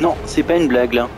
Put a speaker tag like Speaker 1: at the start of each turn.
Speaker 1: Non, c'est pas une blague là.